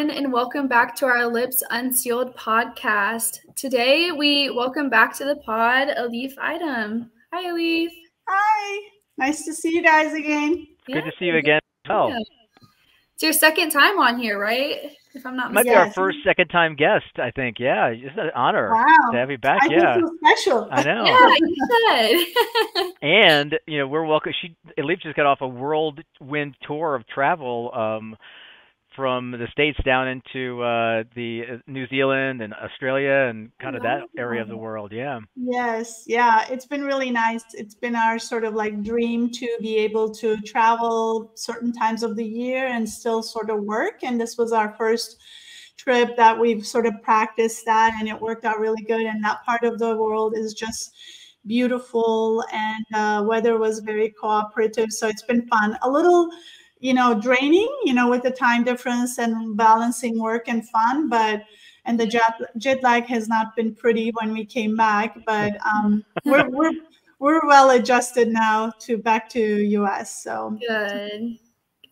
everyone, and welcome back to Ellipse Unsealed podcast. Today, we welcome back to the pod Elif Item. Hi, Elif. Hi. Nice to see you guys again. Good to see you again. Oh. Yeah. It's your second time on here, right? If I'm not mistaken. Might be our first second time guest, I think. Yeah, it's an honor wow. to have you back. I yeah. so special. I know. yeah, you should. and, you know, we're welcome. She, Elif just got off a whirlwind tour of travel. Um, from the states down into uh, the uh, New Zealand and Australia and kind of that area of the world. Yeah. Yes. Yeah. It's been really nice. It's been our sort of like dream to be able to travel certain times of the year and still sort of work. And this was our first trip that we've sort of practiced that and it worked out really good. And that part of the world is just beautiful and uh, weather was very cooperative. So it's been fun. A little you know draining you know with the time difference and balancing work and fun but and the jet, jet lag has not been pretty when we came back but um, we're, we're we're well adjusted now to back to us so. Good.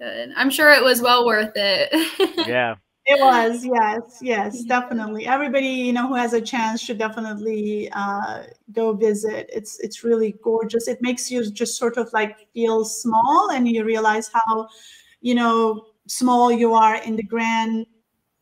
Good. I'm sure it was well worth it. Yeah it was, yes, yes, definitely. Everybody, you know, who has a chance should definitely uh, go visit. It's it's really gorgeous. It makes you just sort of like feel small, and you realize how, you know, small you are in the grand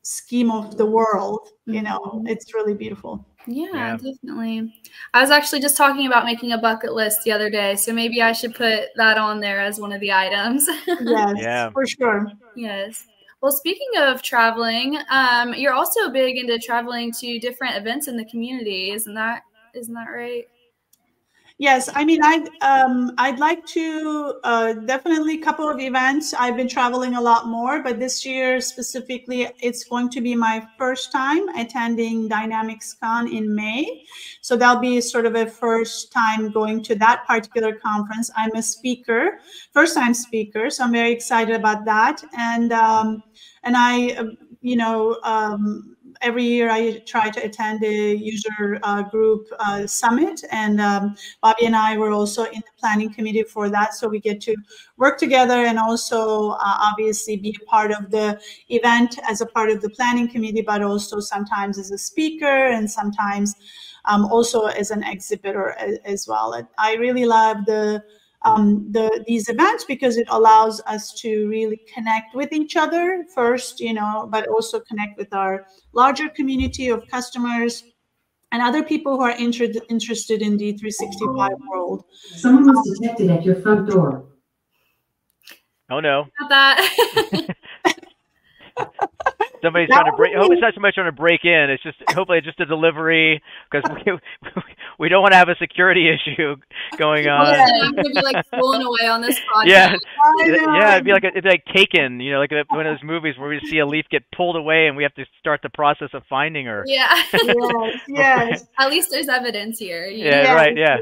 scheme of the world. You know, mm-hmm. it's really beautiful. Yeah, yeah, definitely. I was actually just talking about making a bucket list the other day, so maybe I should put that on there as one of the items. yes, yeah. for sure. Yes. Well, speaking of traveling, um, you're also big into traveling to different events in the community, isn't that isn't that right? Yes, I mean, I um, I'd like to uh, definitely a couple of events. I've been traveling a lot more, but this year specifically, it's going to be my first time attending Dynamics Con in May. So that'll be sort of a first time going to that particular conference. I'm a speaker, first time speaker, so I'm very excited about that. And um, and I, um, you know. Um, every year I try to attend a user uh, group uh, summit, and um, Bobby and I were also in the planning committee for that, so we get to work together and also uh, obviously be a part of the event as a part of the planning committee, but also sometimes as a speaker and sometimes um, also as an exhibitor as, as well. I really love the um, the, these events because it allows us to really connect with each other first, you know, but also connect with our larger community of customers and other people who are inter- interested in the 365 world. Someone was detected at your front door. Oh no. Not that. somebody's trying to break. Hope it's not somebody trying to break in. It's just hopefully it's just a delivery because we we don't want to have a security issue going on. Yeah, I'm gonna be like blown away on this podcast. Yeah, yeah, it'd be like a, it'd be like Taken, you know, like one of those movies where we see Elif get pulled away and we have to start the process of finding her. Yeah. yes. yes. At least there's evidence here. Yeah. Yes. Right. Yeah.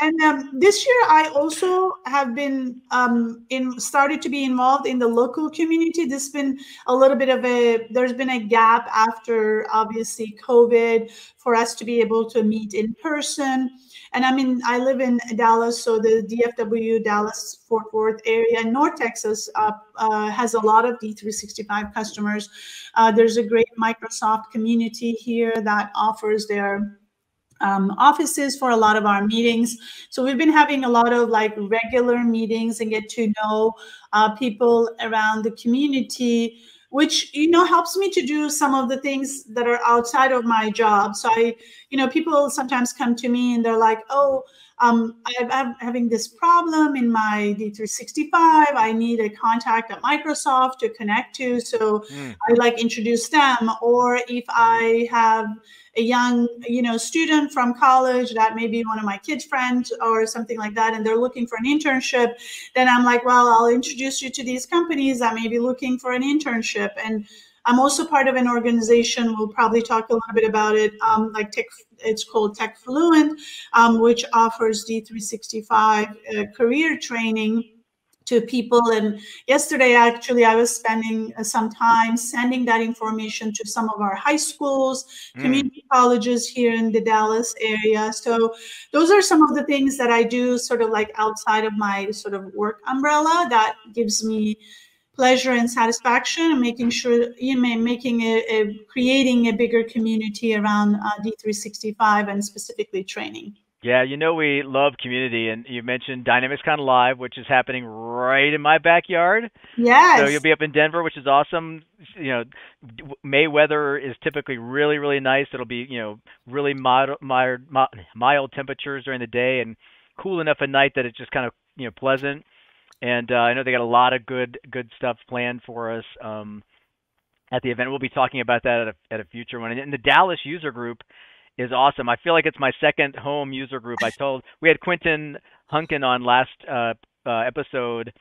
and um, this year, I also have been um, in started to be involved in the local community. This has been a little bit of a there's been a gap after obviously COVID for us to be able to meet in person. And I mean, I live in Dallas, so the DFW, Dallas, Fort Worth area, North Texas uh, uh, has a lot of D365 customers. Uh, there's a great Microsoft community here that offers their um, offices for a lot of our meetings. So we've been having a lot of like regular meetings and get to know uh, people around the community which you know helps me to do some of the things that are outside of my job. So i you know people sometimes come to me and they're like oh um, I'm having this problem in my D365. I need a contact at Microsoft to connect to. So mm. I like introduce them. Or if I have a young, you know, student from college that may be one of my kids' friends or something like that, and they're looking for an internship, then I'm like, well, I'll introduce you to these companies that may be looking for an internship. And I'm also part of an organization. We'll probably talk a little bit about it. Um, like Tech, it's called Tech Fluent, um, which offers D365 uh, career training to people. And yesterday, actually, I was spending uh, some time sending that information to some of our high schools, mm. community colleges here in the Dallas area. So those are some of the things that I do, sort of like outside of my sort of work umbrella, that gives me pleasure and satisfaction and making sure you know making a, a creating a bigger community around uh, d365 and specifically training yeah, you know we love community, and you mentioned DynamicsCon Live, which is happening right in my backyard. Yes. So you'll be up in Denver, which is awesome. You know, May weather is typically really, really nice. It'll be you know really mild, mild, mild temperatures during the day, and cool enough at night that it's just kind of you know pleasant. And uh, I know they got a lot of good good stuff planned for us um, at the event. We'll be talking about that at a, at a future one. And the Dallas user group is awesome. I feel like it's my second home user group. I told we had Quentin Hunkin on last uh, uh, episode.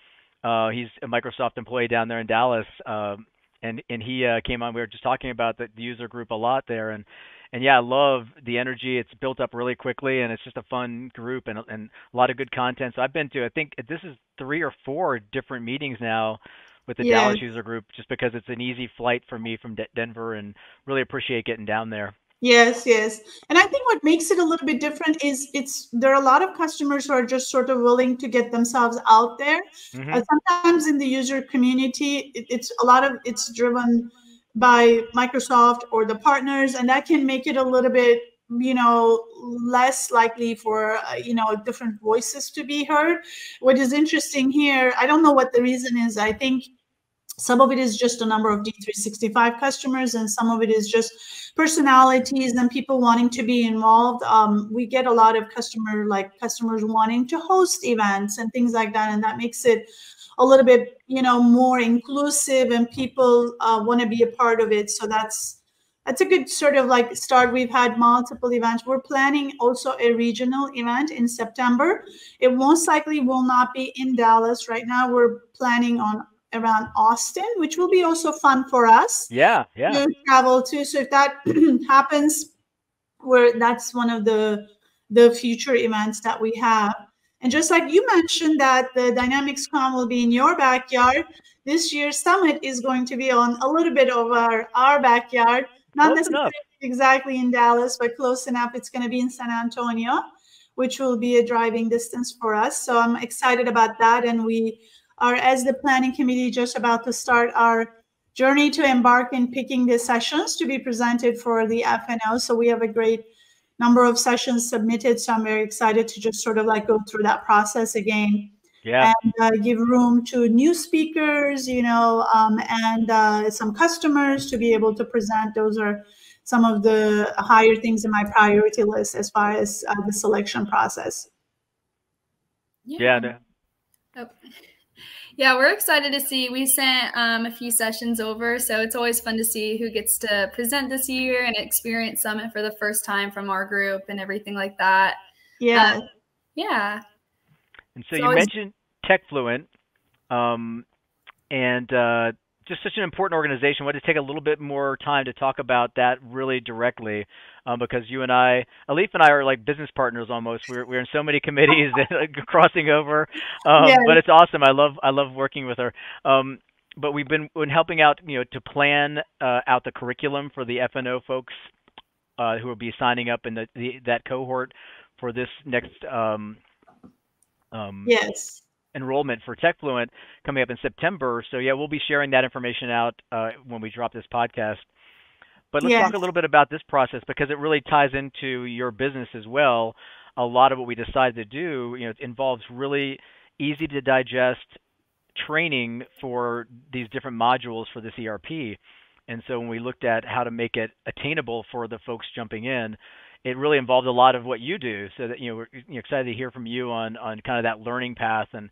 Uh, he's a Microsoft employee down there in Dallas, um, and and he uh, came on. We were just talking about the, the user group a lot there, and and yeah, I love the energy. It's built up really quickly, and it's just a fun group and and a lot of good content. So I've been to I think this is three or four different meetings now with the yes. Dallas user group, just because it's an easy flight for me from D- Denver, and really appreciate getting down there. Yes, yes. And I think what makes it a little bit different is it's there are a lot of customers who are just sort of willing to get themselves out there. Mm-hmm. Uh, sometimes in the user community, it, it's a lot of it's driven by Microsoft or the partners, and that can make it a little bit you know less likely for uh, you know different voices to be heard what is interesting here i don't know what the reason is i think some of it is just a number of D365 customers, and some of it is just personalities and people wanting to be involved. Um, we get a lot of customer like customers wanting to host events and things like that, and that makes it a little bit you know more inclusive, and people uh, want to be a part of it. So that's that's a good sort of like start. We've had multiple events. We're planning also a regional event in September. It most likely will not be in Dallas right now. We're planning on around Austin, which will be also fun for us. Yeah, yeah. To travel to. So if that happens, where that's one of the the future events that we have. And just like you mentioned that the Dynamics Con will be in your backyard, this year's summit is going to be on a little bit of our, our backyard, not close necessarily enough. exactly in Dallas, but close enough. It's going to be in San Antonio, which will be a driving distance for us. So I'm excited about that. And we are, as the planning committee, just about to start our journey to embark in picking the sessions to be presented for the FNO. So we have a great number of sessions submitted. So I'm very excited to just sort of like go through that process again. Yeah. And uh, give room to new speakers, you know, um, and uh, some customers to be able to present. Those are some of the higher things in my priority list as far as uh, the selection process. Yeah. yeah. Oh. Yeah, we're excited to see. We sent um, a few sessions over, so it's always fun to see who gets to present this year and experience Summit for the first time from our group and everything like that. Yeah. Uh, yeah. And so it's you always- mentioned TechFluent, um, and uh, just such an important organization. I want to take a little bit more time to talk about that really directly, um, because you and I, Elif and I, are like business partners almost. We're we're in so many committees crossing over, um, yes. but it's awesome. I love I love working with her. Um, but we've been been helping out, you know, to plan uh, out the curriculum for the FNO folks uh, who will be signing up in the, the that cohort for this next. Um, um, yes enrollment for TechFluent coming up in September. So yeah, we'll be sharing that information out uh, when we drop this podcast. But let's yes. talk a little bit about this process because it really ties into your business as well. A lot of what we decide to do, you know, involves really easy to digest training for these different modules for this ERP. And so when we looked at how to make it attainable for the folks jumping in, it really involved a lot of what you do. So that you know, we're excited to hear from you on on kind of that learning path and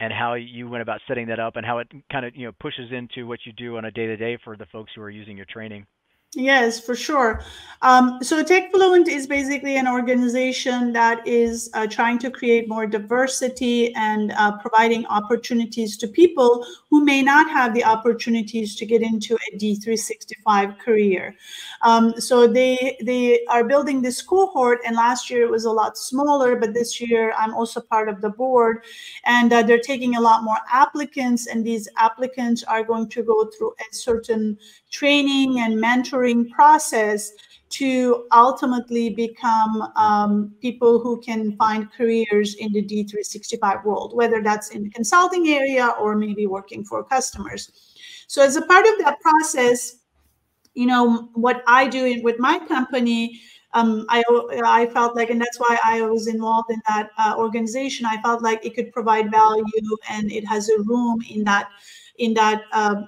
and how you went about setting that up and how it kind of you know pushes into what you do on a day to day for the folks who are using your training. Yes, for sure. Um, so TechFluent is basically an organization that is uh, trying to create more diversity and uh, providing opportunities to people who may not have the opportunities to get into a D365 career. Um, so they they are building this cohort, and last year it was a lot smaller, but this year I'm also part of the board, and uh, they're taking a lot more applicants, and these applicants are going to go through a certain training and mentoring process to ultimately become um, people who can find careers in the D365 world, whether that's in the consulting area or maybe working for customers. So as a part of that process, you know, what I do with my company, um, I, I felt like, and that's why I was involved in that uh, organization. I felt like it could provide value and it has a room in that in that uh,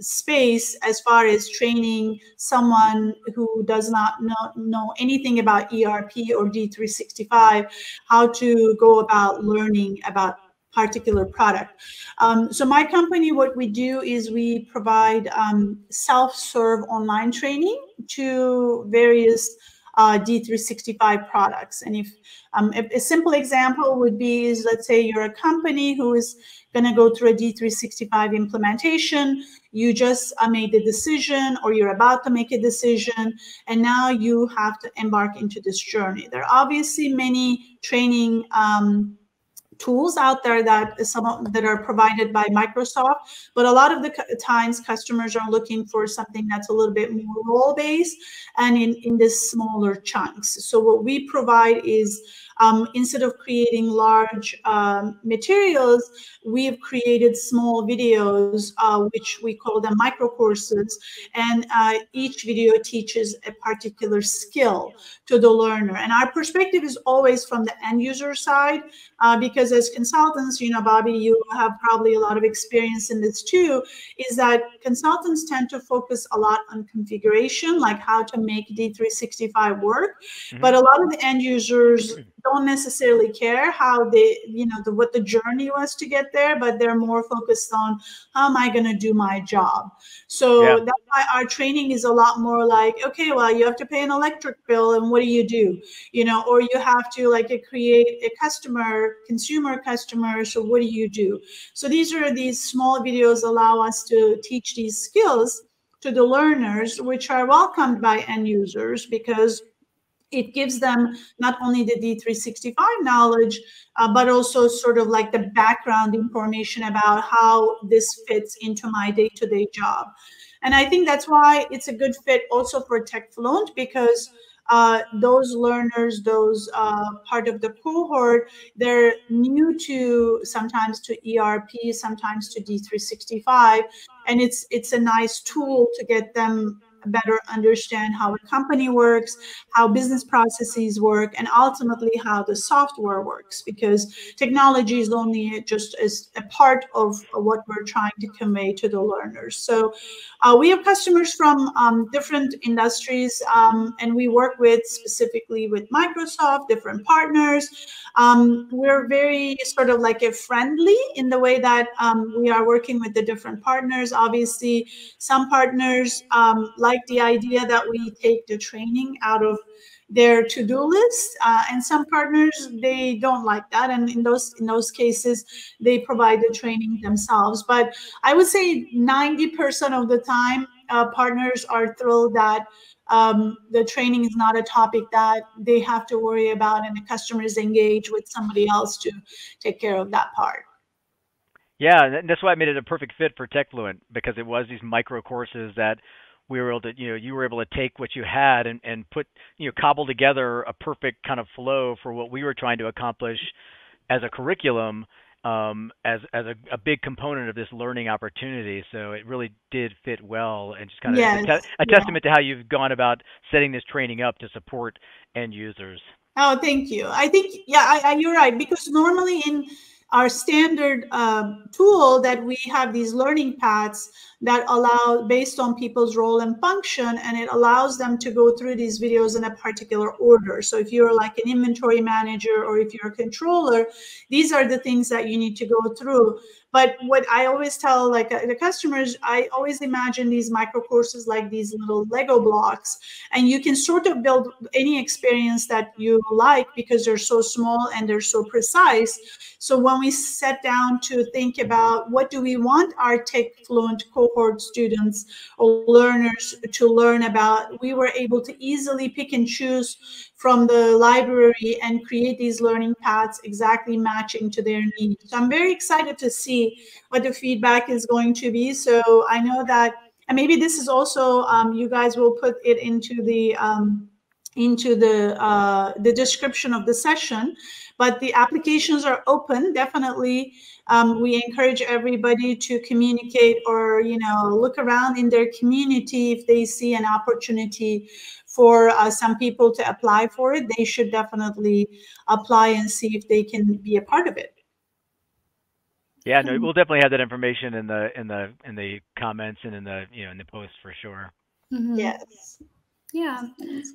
space as far as training someone who does not know, know anything about ERP or D365, how to go about learning about particular product. Um, so my company, what we do is we provide um, self-serve online training to various uh, D365 products. And if um, a, a, simple example would be is let's say you're a company who is going to go through a D365 implementation. You just uh, made the decision or you're about to make a decision and now you have to embark into this journey. There are obviously many training um, tools out there that some that are provided by Microsoft, but a lot of the times customers are looking for something that's a little bit more role based and in in this smaller chunks. So what we provide is um, instead of creating large um, materials, we've created small videos, uh, which we call them micro courses. And uh, each video teaches a particular skill to the learner. And our perspective is always from the end user side, uh, because as consultants, you know, Bobby, you have probably a lot of experience in this too, is that consultants tend to focus a lot on configuration, like how to make D365 work. Mm-hmm. But a lot of the end users don't necessarily care how they, you know, the, what the journey was to get there, but they're more focused on how am I going to do my job. So yeah. that's why our training is a lot more like, okay, well, you have to pay an electric bill, and what do you do? You know, or you have to like create a customer, consumer customer. So what do you do? So these are these small videos allow us to teach these skills to the learners, which are welcomed by end users because it gives them not only the D365 knowledge, uh, but also sort of like the background information about how this fits into my day to day job. And I think that's why it's a good fit also for TechFluent because uh, those learners, those uh, part of the cohort, they're new to sometimes to ERP, sometimes to D365, and it's it's a nice tool to get them better understand how a company works, how business processes work, and ultimately how the software works, because technology is only just as a part of what we're trying to convey to the learners. So uh, we have customers from um, different industries, um, and we work with specifically with Microsoft, different partners. Um, we're very sort of like a friendly in the way that um, we are working with the different partners. Obviously, some partners um, like like the idea that we take the training out of their to-do list uh, and some partners they don't like that and in those in those cases they provide the training themselves. But i would say 90% of the time uh, partners are thrilled that um, the training is not a topic that they have to worry about and the customers engage with somebody else to take care of that part. Yeah, and that's why I made it a perfect fit for TechFluent because it was these micro courses that we were able to you know you were able to take what you had and and put you know cobble together a perfect kind of flow for what we were trying to accomplish as a curriculum um, as as a, a, big component of this learning opportunity. So it really did fit well, and just kind of yes, a, te- a yeah. testament to how you've gone about setting this training up to support end users. Oh, thank you. I think yeah, I, I, you're right because normally in our standard uh, tool that we have these learning paths that allow based on people's role and function and it allows them to go through these videos in a particular order. So if you're like an inventory manager or if you're a controller these are the things that you need to go through but what I always tell like uh, the customers, I always imagine these micro courses like these little Lego blocks, and you can sort of build any experience that you like because they're so small and they're so precise. So when we sat down to think about what do we want our tech fluent cohort students or learners to learn about, we were able to easily pick and choose from the library and create these learning paths exactly matching to their needs. So I'm very excited to see what the feedback is going to be. So I know that and maybe this is also um, you guys will put it into the um, into the uh, the description of the session but the applications are open. Definitely um, we encourage everybody to communicate or you know look around in their community. If they see an opportunity for uh, some people to apply for it they should definitely apply and see if they can be a part of it yeah no we'll definitely have that information in the in the in the comments and in the you know in the post for sure mm-hmm. yes yeah,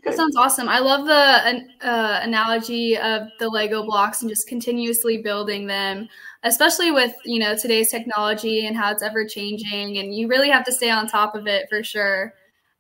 that sounds awesome. I love the uh, analogy of the Lego blocks and just continuously building them, especially with you know today's technology and how it's ever changing, and you really have to stay on top of it for sure.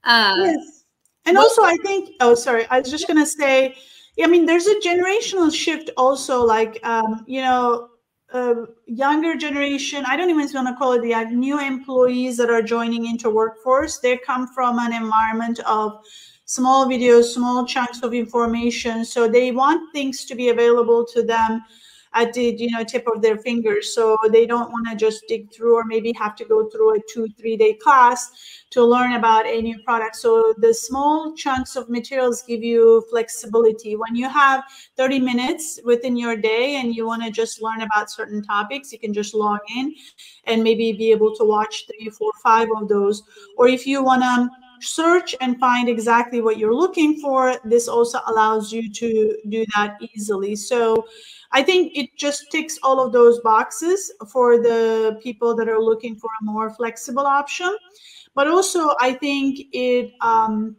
Um, yes, and also I think. Oh, sorry, I was just gonna say. I mean, there's a generational shift also. Like, um, you know, uh, younger generation i don't even want to call it the new employees that are joining into workforce they come from an environment of small videos, small chunks of information. So they want things to be available to them at the you know tip of their fingers. So they don't want to just dig through or maybe have to go through a two three day class to learn about a new product. So the small chunks of materials give you flexibility. When you have 30 minutes within your day and you want to just learn about certain topics you can just log in and maybe be able to watch three four five of those. Or if you want to search and find exactly what you're looking for. This also allows you to do that easily. So I think it just ticks all of those boxes for the people that are looking for a more flexible option. But also, I think it um,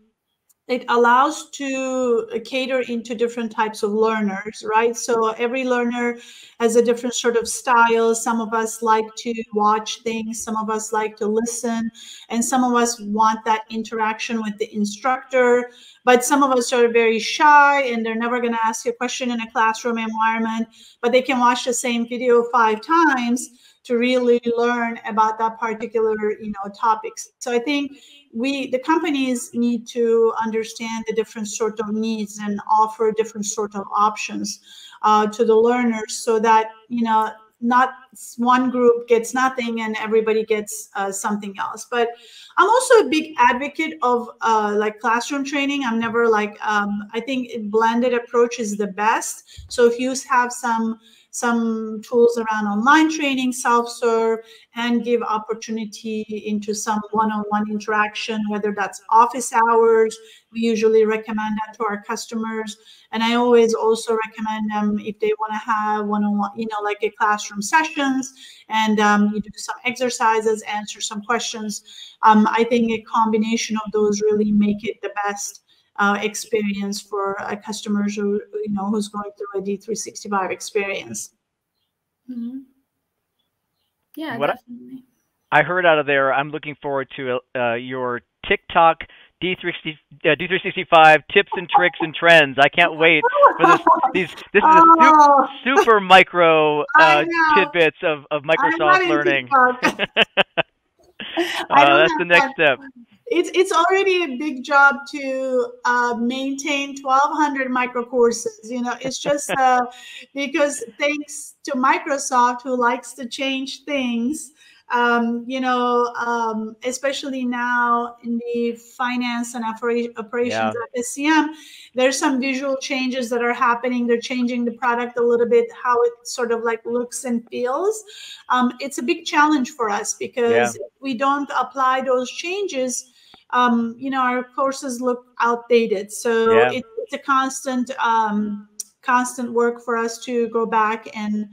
it allows to cater into different types of learners right? So every learner has a different sort of style. Some of us like to watch things some of us like to listen and some of us want that interaction with the instructor. But some of us are very shy and they're never going to ask a question in a classroom environment but they can watch the same video five times to really learn about that particular you know topics so i think we the companies need to understand the different sort of needs and offer different sort of options uh, to the learners so that you know not one group gets nothing and everybody gets uh, something else. But i'm also a big advocate of uh, like classroom training. I'm never like um, i think blended approach is the best. So if you have some some tools around online training, self-serve, and give opportunity into some one-on-one interaction, whether that's office hours. We usually recommend that to our customers. And I always also recommend them if they want to have one-on-one, you know, like a classroom sessions and um, you do some exercises, answer some questions. Um, I think a combination of those really make it the best uh, experience for uh, customers who you know who's going through a D365 experience. Mm-hmm. Yeah, what definitely. I, I heard out of there, I'm looking forward to uh, your TikTok D360, uh, D365 tips and tricks and trends. I can't wait for this. These this is a super, oh. super micro uh, tidbits of, of Microsoft learning. uh, that's the next step it's it's already a big job to uh, maintain 1200 micro courses you know it's just uh, because thanks to microsoft who likes to change things um, you know um, especially now in the finance and operations yeah. at scm there's some visual changes that are happening they're changing the product a little bit how it sort of like looks and feels um, it's a big challenge for us because yeah. if we don't apply those changes um, you know, our courses look outdated. So yeah. it, it's a constant, um, constant work for us to go back and,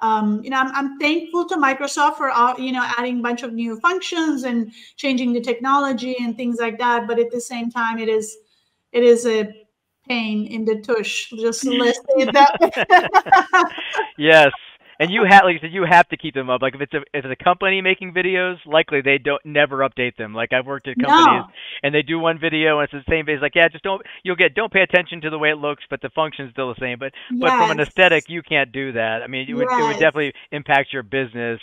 um, you know, I'm, I'm thankful to Microsoft for, uh, you know, adding a bunch of new functions and changing the technology and things like that. But at the same time, it is, it is a pain in the tush. Just let's say that. yes, and you have like you said you have to keep them up like if it's a if it's a company making videos likely they don't never update them like i've worked at companies no. and they do one video and it's the same it's like yeah just don't you'll get don't pay attention to the way it looks but the function's still the same but yes. but from an aesthetic you can't do that i mean it would, yes. it would definitely impact your business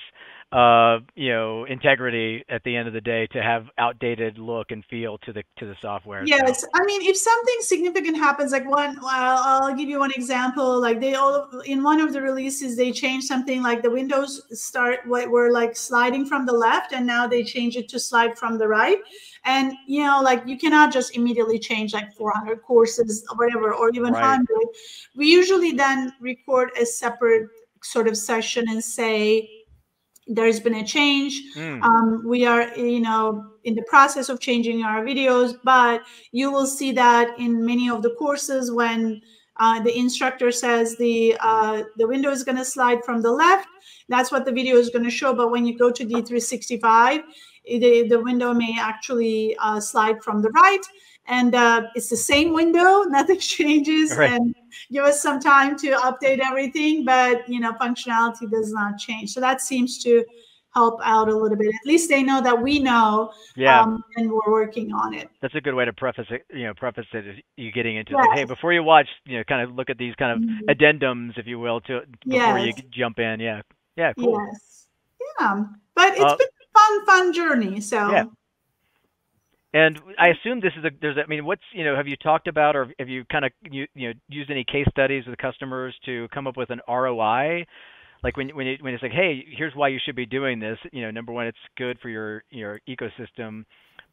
uh, you know, integrity at the end of the day to have outdated look and feel to the to the software. Yes, so. I mean, if something significant happens, like one, well, I'll give you one example. Like they all in one of the releases, they changed something like the windows start what were like sliding from the left, and now they change it to slide from the right. And you know, like you cannot just immediately change like 400 courses or whatever, or even right. 100. We usually then record a separate sort of session and say there's been a change. Mm. Um, we are, you know, in the process of changing our videos, but you will see that in many of the courses when uh, the instructor says the uh, the window is going to slide from the left, that's what the video is going to show. But when you go to D365, the, the window may actually uh, slide from the right and uh, it's the same window nothing changes right. and give us some time to update everything but you know functionality does not change. So that seems to help out a little bit. At least they know that we know yeah. um, and we're working on it. That's a good way to preface it you know preface it you getting into yes. hey before you watch you know kind of look at these kind of mm-hmm. addendums if you will to before yes. you jump in. Yeah. Yeah cool. Yes. Yeah. But it's uh, been a fun fun journey so yeah and I assume this is a there's I mean what's you know have you talked about or have you kind of you, you know used any case studies with customers to come up with an ROI like when when you, when it's like hey here's why you should be doing this you know number one it's good for your your ecosystem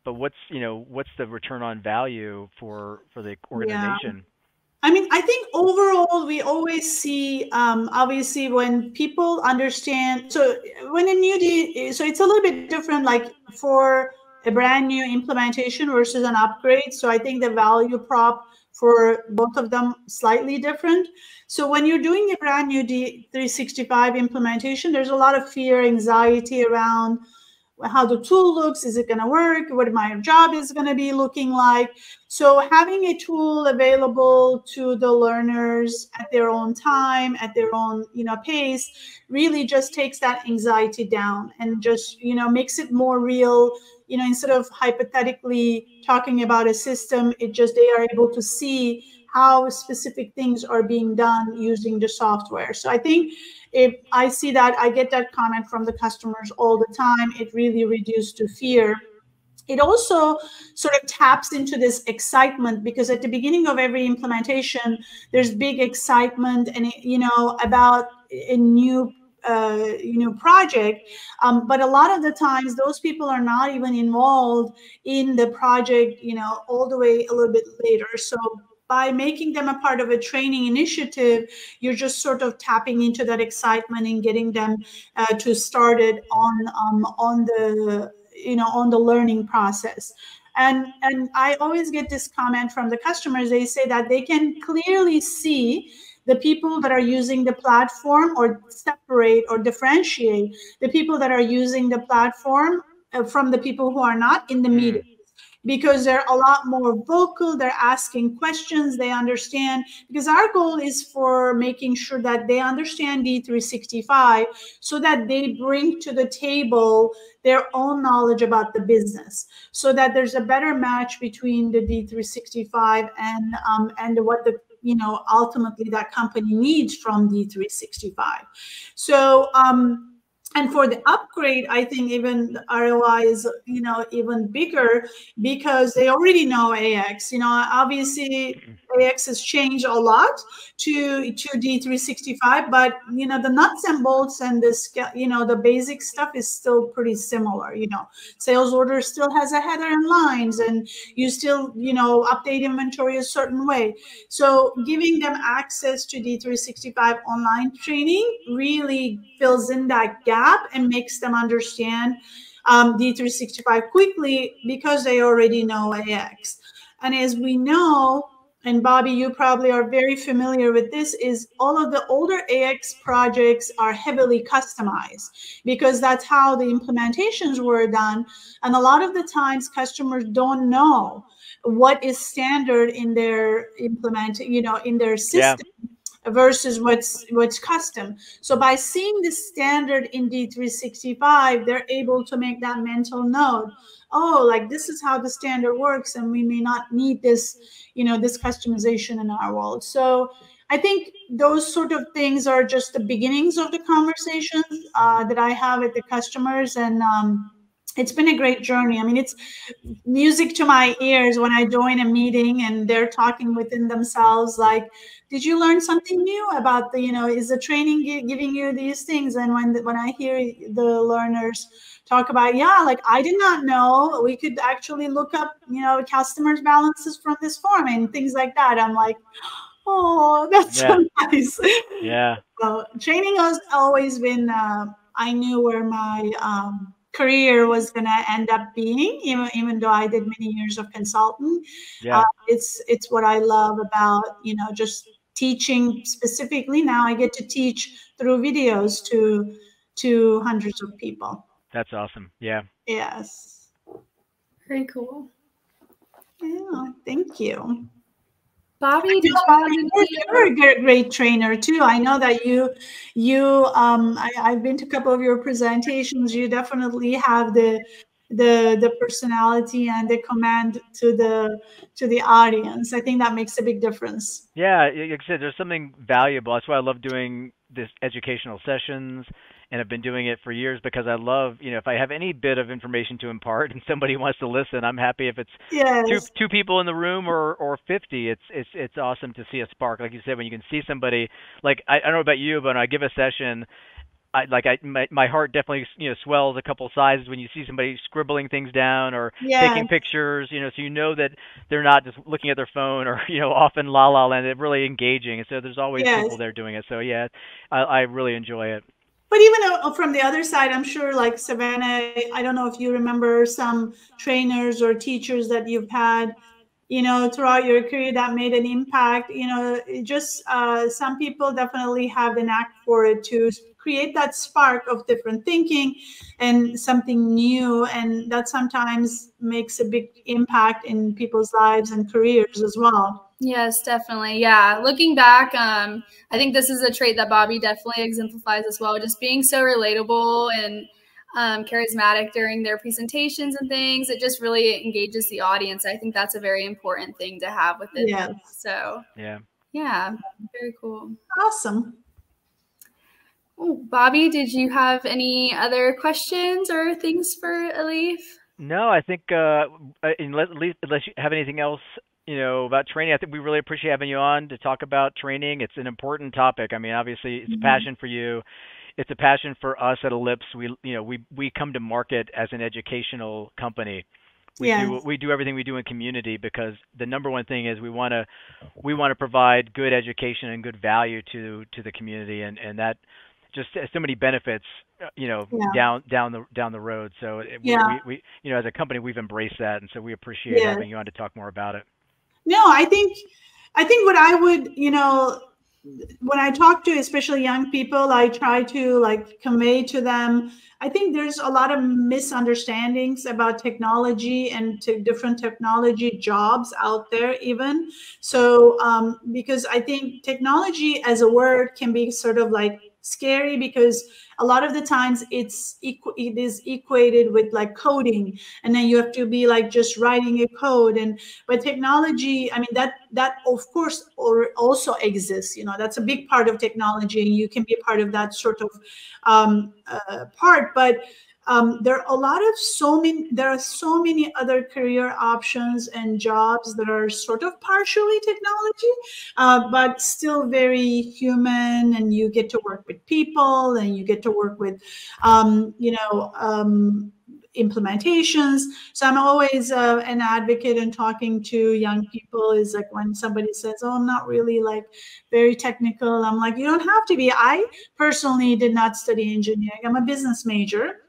but what's you know what's the return on value for for the organization yeah. I mean, I think overall, we always see, um, obviously, when people understand. So, when a new, so it's a little bit different. Like for a brand new implementation versus an upgrade. So I think the value prop for both of them slightly different. So when you're doing a brand new D365 implementation, there's a lot of fear, anxiety around how the tool looks is it going to work? What my job is going to be looking like? So having a tool available to the learners at their own time at their own you know pace really just takes that anxiety down and just you know makes it more real. You know instead of hypothetically talking about a system it just they are able to see how specific things are being done using the software. So i think if i see that i get that comment from the customers all the time. It really reduced to fear. It also sort of taps into this excitement because at the beginning of every implementation there's big excitement and you know about a new uh, you know project. Um, but a lot of the times those people are not even involved in the project you know all the way a little bit later. So by making them a part of a training initiative you're just sort of tapping into that excitement and getting them uh, to start it on um, on the you know on the learning process. And and i always get this comment from the customers. They say that they can clearly see the people that are using the platform or separate or differentiate the people that are using the platform uh, from the people who are not in the hmm. meeting because they're a lot more vocal they're asking questions they understand because our goal is for making sure that they understand d365 so that they bring to the table their own knowledge about the business so that there's a better match between the d365 and um, and what the you know ultimately that company needs from d365 so um and for the upgrade i think even the roi is you know even bigger because they already know ax you know obviously mm-hmm. ax has changed a lot to to d365 but you know the nuts and bolts and this you know the basic stuff is still pretty similar you know. Sales order still has a header and lines and you still you know update inventory a certain way. So giving them access to d365 online training really fills in that gap gap and makes them understand um, D365 quickly because they already know AX. And as we know, and Bobby, you probably are very familiar with this, is all of the older AX projects are heavily customized because that's how the implementations were done. And a lot of the times customers don't know what is standard in their implement, you know, in their system. Yeah versus what's what's custom. So by seeing the standard in D365, they're able to make that mental note. Oh, like this is how the standard works, and we may not need this, you know, this customization in our world. So I think those sort of things are just the beginnings of the conversations uh, that I have with the customers, and um, it's been a great journey. I mean, it's music to my ears when I join a meeting and they're talking within themselves, like, "Did you learn something new about the? You know, is the training giving you these things?" And when when I hear the learners talk about, yeah, like I did not know we could actually look up, you know, customers' balances from this form and things like that. I'm like Oh, that's yeah. so nice. Yeah. So training has always been. Uh, I knew where my um, career was going to end up being, even even though I did many years of consulting. Yeah. Uh, it's it's what I love about you know just teaching specifically. Now I get to teach through videos to to hundreds of people. That's awesome. Yeah. Yes. Very cool. Yeah. Thank you. Bobby, did you you're a great, great trainer too. I know that you, you, um, I, I've been to a couple of your presentations. You definitely have the, the, the personality and the command to the, to the audience. I think that makes a big difference. Yeah, like I said, there's something valuable. That's why I love doing this educational sessions and I've been doing it for years because I love, you know, if I have any bit of information to impart and somebody wants to listen, I'm happy if it's yes. two two people in the room or or 50. It's it's it's awesome to see a spark, like you said, when you can see somebody. Like I, I don't know about you, but when I give a session. I, like I, my, my heart definitely you know swells a couple sizes when you see somebody scribbling things down or yes. taking pictures you know so you know that they're not just looking at their phone or you know off in la la land they're really engaging and so there's always yes. people there doing it so yeah I, I really enjoy it but even uh, from the other side, I'm sure like Savannah, I don't know if you remember some trainers or teachers that you've had, you know, throughout your career that made an impact. You know, just uh, some people definitely have the knack for it to create that spark of different thinking and something new. And that sometimes makes a big impact in people's lives and careers as well. Yes, definitely. Yeah. Looking back, um, I think this is a trait that Bobby definitely exemplifies as well. Just being so relatable and um, charismatic during their presentations and things. It just really engages the audience. I think that's a very important thing to have with it. Yeah. So, yeah. Yeah. Very cool. Awesome. Oh, Bobby, did you have any other questions or things for Elif? No, I think uh, unless, unless you have anything else you know, about training. I think we really appreciate having you on to talk about training. It's an important topic. I mean, obviously, it's mm-hmm. a passion for you. It's a passion for us at Ellipse. We, you know, we we come to market as an educational company. We yes. do we do everything we do in community because the number one thing is we want to we want to provide good education and good value to to the community, and and that just so many benefits uh, you know yeah. down down the down the road so yeah. we, we you know as a company we've embraced that and so we appreciate yes. having you on to talk more about it no, I think I think what I would, you know, when I talk to especially young people, I try to like convey to them. I think there's a lot of misunderstandings about technology and to different technology jobs out there, even. So, um, because I think technology as a word can be sort of like scary because a lot of the times it's equ- it is equated with like coding. And then you have to be like just writing a code. And but technology i mean that that of course or also exists you know that's a big part of technology and you can be a part of that sort of um, uh, part. But um, there are a lot of so many there are so many other career options and jobs that are sort of partially technology uh, but still very human and you get to work with people and you get to work with um, you know um, implementations. So i'm always uh, an advocate and talking to young people is like when somebody says oh i'm not really like very technical i'm like you don't have to be. I personally did not study engineering. I'm a business major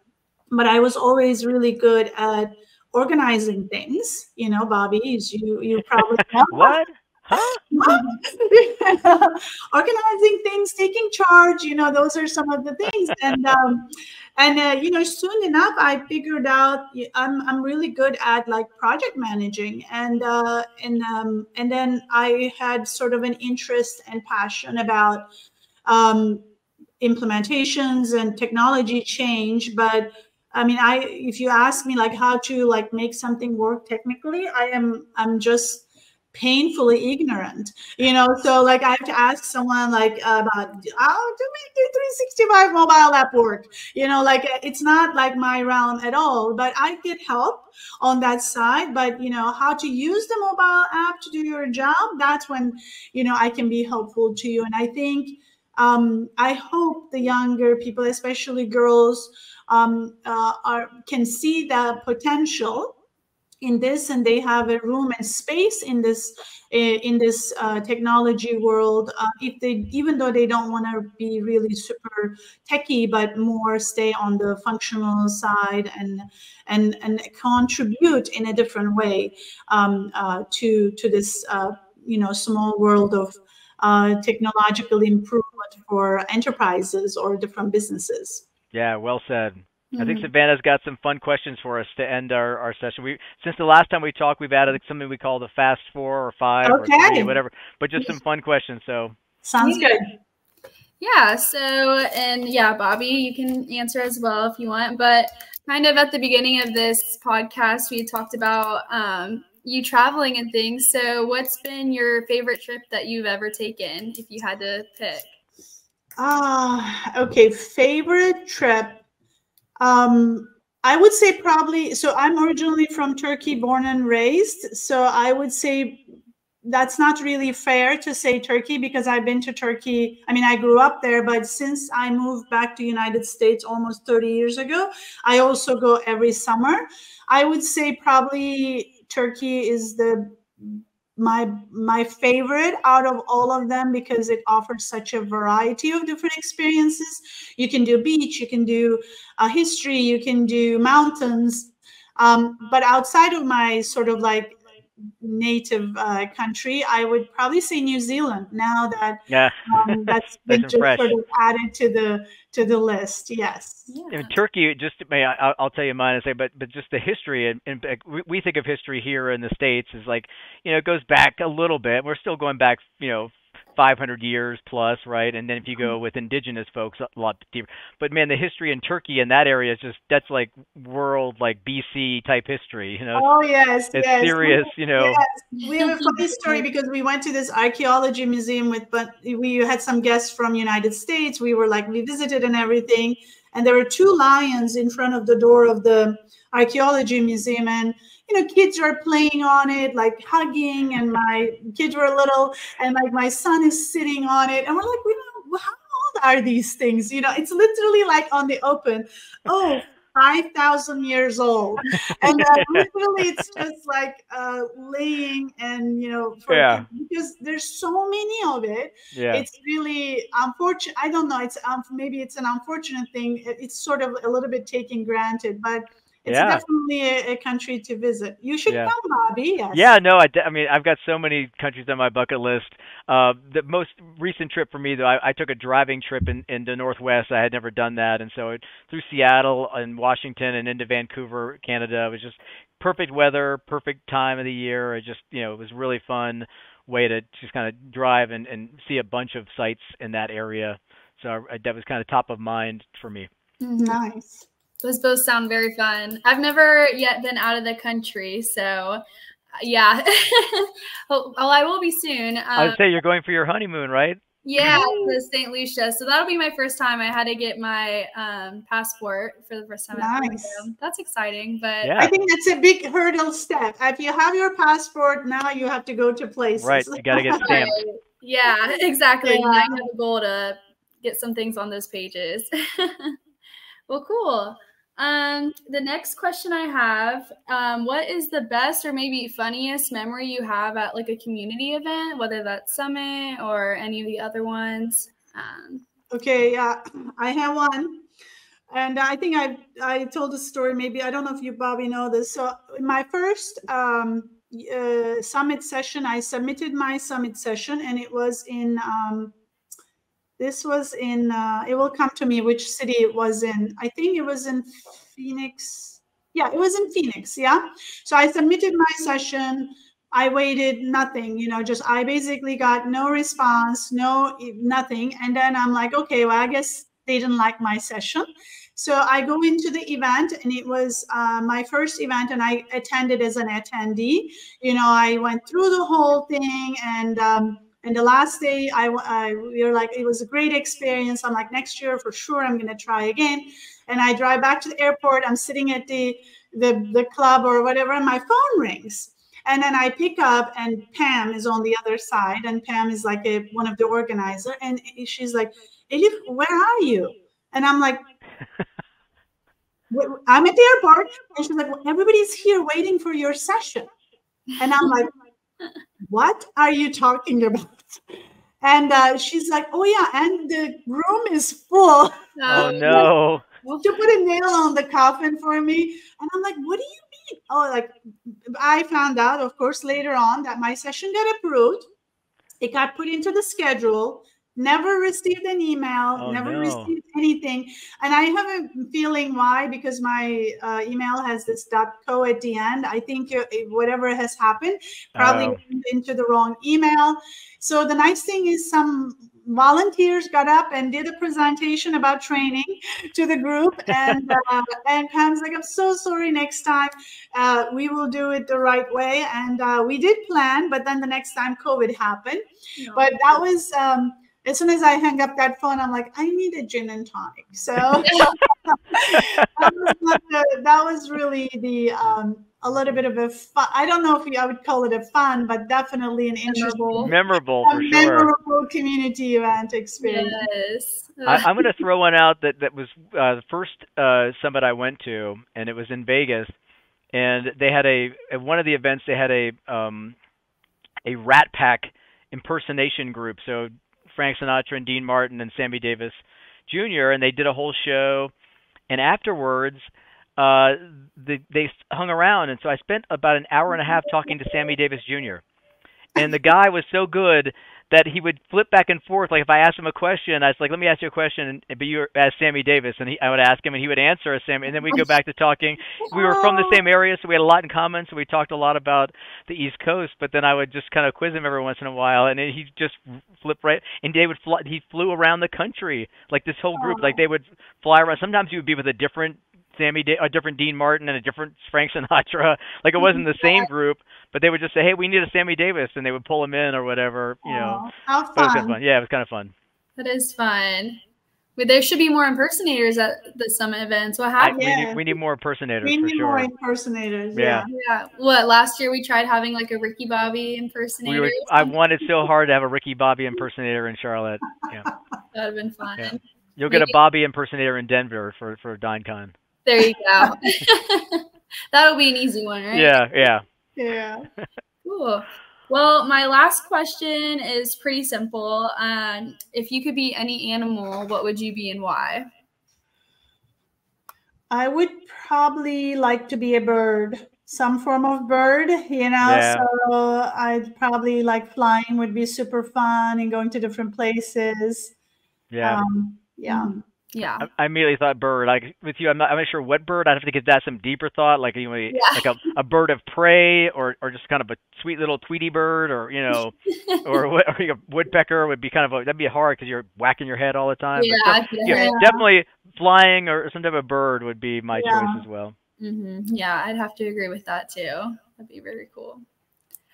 but I was always really good at organizing things. You know, Bobby, you you probably know. what? Huh? organizing things, taking charge. You know, those are some of the things. And um, and uh, you know, soon enough, I figured out I'm I'm really good at like project managing, and uh, and um, and then I had sort of an interest and passion about um, implementations and technology change, but I mean, I if you ask me like how to like make something work technically, I am I'm just painfully ignorant you know? So like i have to ask someone like about how to make D365 mobile app work? You know like it's not like my realm at all but i get help on that side but you know how to use the mobile app to do your job that's when you know i can be helpful to you. And i think um, i hope the younger people especially girls um, uh, are can see the potential in this and they have a room and space in this eh, in this uh, technology world. Uh, if they even though they don't want to be really super techy but more stay on the functional side and and and contribute in a different way um, uh, to to this uh, you know small world of uh, technological improvement for enterprises or different businesses yeah well said Mm-hmm. I think Savannah's got some fun questions for us to end our, our session. We since the last time we talked, we've added something we call the fast four or five okay. or three, whatever. But just some fun questions. So sounds good. Yeah. So and yeah, Bobby, you can answer as well if you want. But kind of at the beginning of this podcast, we talked about um, you traveling and things. So what's been your favorite trip that you've ever taken, if you had to pick? Ah, uh, okay. Favorite trip um, I would say probably, so I'm originally from Turkey, born and raised. So I would say that's not really fair to say Turkey because I've been to Turkey. I mean, I grew up there, but since I moved back to United States almost 30 years ago, I also go every summer. I would say probably Turkey is the my my favorite out of all of them because it offers such a variety of different experiences. You can do beach you can do uh, history you can do mountains. Um, but outside of my sort of like native uh, country i would probably say new zealand now that yeah um, that's been just fresh. sort of added to the to the list. Yes. Yeah. In Turkey, just may I, will tell you mine and say, but but just the history and, and we think of history here in the states is like you know it goes back a little bit. We're still going back you know 500 years plus, right? And then if you go mm-hmm. with indigenous folks, a lot deeper. But man, the history in Turkey in that area is just that's like world like BC type history, you know. Oh yes, it's yes. serious, you know. Yes. We have a funny story because we went to this archaeology museum with, but we had some guests from United States. We were like we visited and everything, and there were two lions in front of the door of the archaeology museum and you know, kids are playing on it, like hugging, and my kids were little, and like my son is sitting on it, and we're like, we know how old are these things? You know, it's literally like on the open. Oh, 5,000 years old. And uh, literally, it's just like uh, laying and, you know, for, yeah. because there's so many of it. Yeah. It's really unfortunate. I don't know. It's um, maybe it's an unfortunate thing. It's sort of a little bit taken granted, but it's yeah. definitely a, a, country to visit. You should yeah. come, Bobby. Yes. Yeah, no, I, I mean, I've got so many countries on my bucket list. Uh, the most recent trip for me, though, I, I took a driving trip in, in the Northwest. I had never done that, and so it, through Seattle and Washington and into Vancouver, Canada. It was just perfect weather, perfect time of the year. It just, you know, it was really fun way to just kind of drive and, and see a bunch of sites in that area. So I, that was kind of top of mind for me. Nice. Those both sound very fun. I've never yet been out of the country, so yeah. well, I will be soon. Um, I would say you're going for your honeymoon, right? Yeah, to St. Lucia. So that'll be my first time. I had to get my um, passport for the first time. Nice. That's exciting, but yeah. I think that's a big hurdle step. If you have your passport, now you have to go to places. Right, you got to get stamped. yeah, exactly. Yeah. I have a goal to get some things on those pages. well, cool. Um, the next question I have, um, what is the best or maybe funniest memory you have at like a community event, whether that's Summit or any of the other ones? Um, okay, yeah, I have one. And I think I I told the story. Maybe I don't know if you, Bobby, know this. So my first um, uh, summit session, I submitted my summit session, and it was in um, this was in, uh, it will come to me which city it was in. I think it was in Phoenix. Yeah, it was in Phoenix. Yeah. So I submitted my session. I waited nothing, you know, just I basically got no response, no nothing. And then I'm like, okay, well, I guess they didn't like my session. So I go into the event, and it was uh, my first event, and I attended as an attendee. You know, I went through the whole thing, and um, and the last day, I, I we were like, it was a great experience. I'm like, next year for sure, I'm going to try again. And I drive back to the airport. I'm sitting at the the the club or whatever, and my phone rings. And then I pick up, and Pam is on the other side, and Pam is like a, one of the organizer, and she's like, Elif, where are you? And I'm like, I'm at the airport. And she's like, well, everybody's here waiting for your session. And I'm like, what are you talking about? And uh, she's like, oh, yeah, and the room is full. Oh, no. to put a nail on the coffin for me. And I'm like, what do you mean? Oh, like, I found out, of course, later on that my session got approved. It got put into the schedule never received an email oh, never no. received anything and i have a feeling why because my uh, email has this dot .co at the end i think whatever has happened probably oh. went into the wrong email so the nice thing is some volunteers got up and did a presentation about training to the group and uh, and pam's like i'm so sorry next time uh, we will do it the right way and uh, we did plan but then the next time covid happened no. but that was um, as soon as I hang up that phone, I'm like, I need a gin and tonic. So that, was the, that, was really the um, a little bit of a fun. I don't know if I would call it a fun, but definitely an interesting, memorable, for memorable sure. community event experience. Yes. I, am going to throw one out that that was uh, the first uh, summit I went to, and it was in Vegas, and they had a at one of the events they had a um, a Rat Pack impersonation group. So Frank Sinatra and Dean Martin and Sammy Davis Jr. and they did a whole show. And afterwards, uh, the, they hung around, and so I spent about an hour and a half talking to Sammy Davis Jr. And the guy was so good that he would flip back and forth. Like if I asked him a question, I was like, "Let me ask you a question," and, but you ask Sammy Davis, and he, I would ask him, and he would answer as Sammy, and then we'd go back to talking. We were from the oh. same area, so we had a lot in common. So we talked a lot about the East Coast. But then I would just kind of quiz him every once in a while, and he'd just flip right. And they would fly. He flew around the country like this whole group. Like they would fly around. Sometimes he would be with a different Sammy, a different Dean Martin and a different Frank Sinatra. Like it wasn't the same group, but they would just say, "Hey, we need a Sammy Davis," and they would pull him in or whatever. You know, how fun. It was kind of fun. Yeah, it was kind of fun. That is fun. But there should be more impersonators at the summit events. What happened? I, we, need, we need more impersonators. We need sure. more impersonators. Yeah. yeah. What last year we tried having like a Ricky Bobby impersonator. We were, I wanted so hard to have a Ricky Bobby impersonator in Charlotte. Yeah. That'd have been fun. Yeah. You'll Maybe. get a Bobby impersonator in Denver for for DynCon. There you go. That'll be an easy one, right? Yeah, yeah. Yeah. cool. Well, my last question is pretty simple. Um, if you could be any animal, what would you be and why? I would probably like to be a bird, some form of bird, you know. Yeah. So I'd probably like flying would be super fun and going to different places. Yeah. Um, yeah. Yeah. I, I, immediately thought bird. Like with you, I'm not, I'm not sure what bird. I'd have to give that some deeper thought, like you know, yeah. like a, a bird of prey, or or just kind of a sweet little Tweety bird, or you know, or, or a woodpecker would be kind of a, that'd be hard because you're whacking your head all the time. Yeah, yeah, definitely flying or some type of bird would be my yeah. choice as well. Mm-hmm. Yeah, I'd have to agree with that too. That'd be very cool.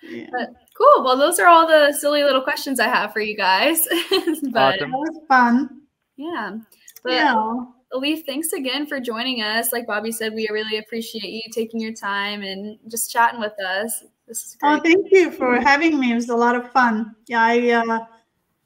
Yeah. But cool. Well, those are all the silly little questions I have for you guys. but, awesome. That was fun. Yeah. But yeah. Elif, thanks again for joining us. Like Bobby said, we really appreciate you taking your time and just chatting with us. This is oh, great. Oh, thank you for having me. It was a lot of fun. Yeah, I, uh,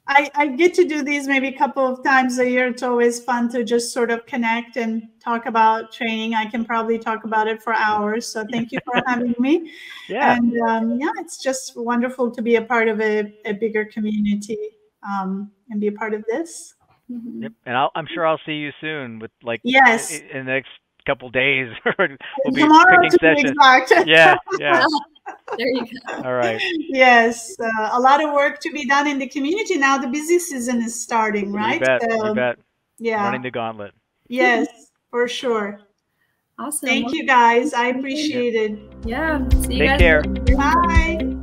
I, I get to do these maybe a couple of times a year. It's always fun to just sort of connect and talk about training. I can probably talk about it for hours. So thank you for having me. Yeah. And um, yeah, it's just wonderful to be a part of a, a bigger community um, and be a part of this. Mm-hmm. Yep, and i am sure I'll see you soon with like yes in, in the next couple days. we'll be Tomorrow picking sessions. Yeah, yeah. there you go. All right. Yes, uh, a lot of work to be done in the community now. The busy season is starting, right? You bet. So, you bet. Yeah. Running the gauntlet. Yes, for sure. Awesome. Thank you guys. I appreciate it. Yeah. See you Take care. Bye.